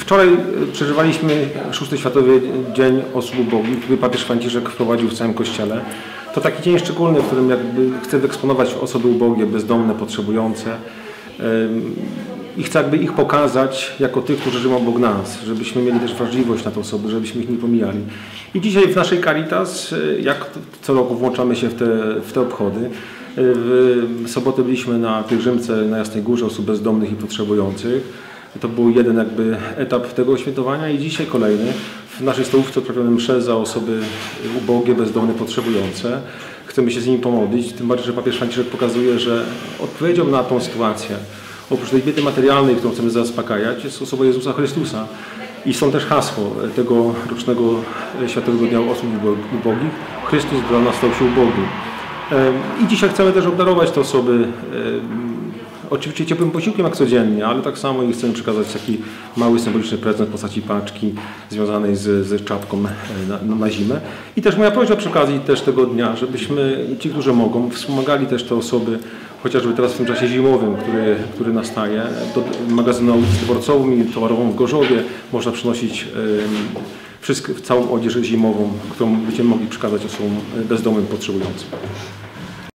Wczoraj e, przeżywaliśmy Szósty Światowy Dzień Osób Ubogich, który papież Franciszek wprowadził w całym Kościele. To taki dzień szczególny, w którym jakby chce wyeksponować osoby ubogie, bezdomne, potrzebujące i chce jakby ich pokazać jako tych, którzy żyją obok nas, żebyśmy mieli też wrażliwość na te osoby, żebyśmy ich nie pomijali. I dzisiaj w naszej Caritas, e, jak co roku włączamy się w te, w te obchody, e, w sobotę byliśmy na pielgrzymce na Jasnej Górze osób bezdomnych i potrzebujących. To był jeden jakby etap tego świętowania i dzisiaj kolejny. W naszej stołówce odprawiamy msze za osoby ubogie, bezdomne, potrzebujące. Chcemy się z nimi pomodlić, tym bardziej, że papież Franciszek pokazuje, że odpowiedzią na tą sytuację, oprócz tej biedy materialnej, którą chcemy zaspokajać, jest osoba Jezusa Chrystusa. I są też hasło tego rocznego Światowego Dnia Osób Ubogich. Chrystus dla nas stał się ubogi. I dzisiaj chcemy też obdarować te osoby Oczywiście ciepłym posiłkiem jak codziennie, ale tak samo i chcemy przekazać taki mały symboliczny prezent w postaci paczki związanej z, z czapką e, na, na, zimę. I też moja prośba przy okazji też tego dnia, żebyśmy ci, którzy mogą, wspomagali też te osoby, chociażby teraz w tym czasie zimowym, który, który nastaje, do magazynu dworcową i towarową w Gorzowie można przynosić wszystko, całą odzież zimową, którą będziemy mogli przekazać osobom bezdomnym potrzebującym.